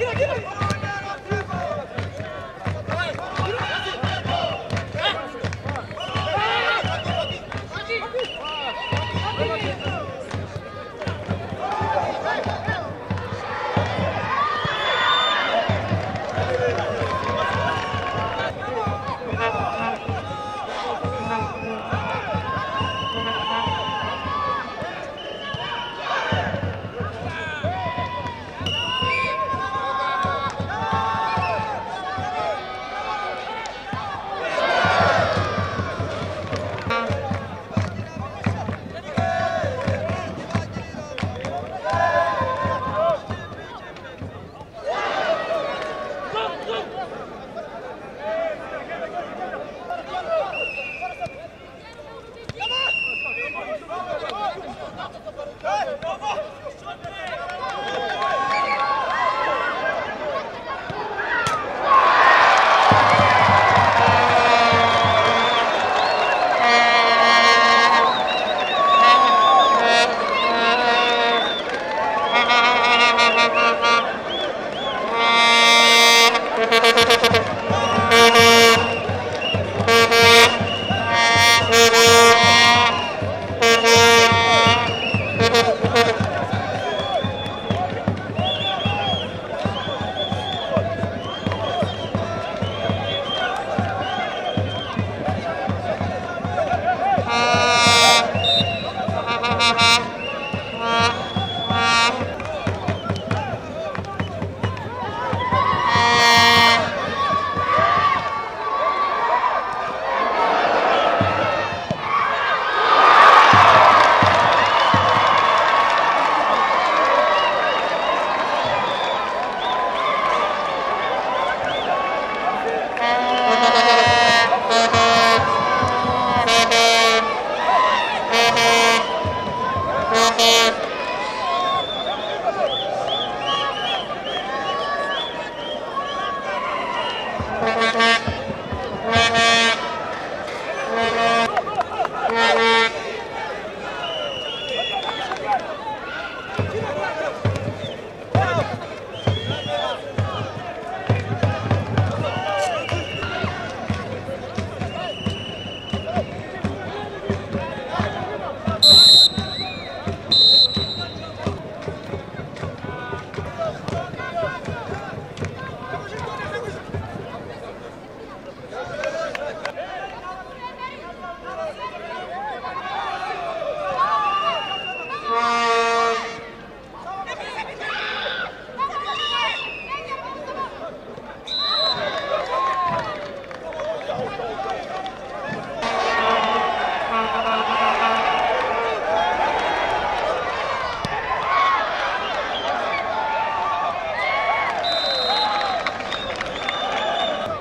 get it, get it.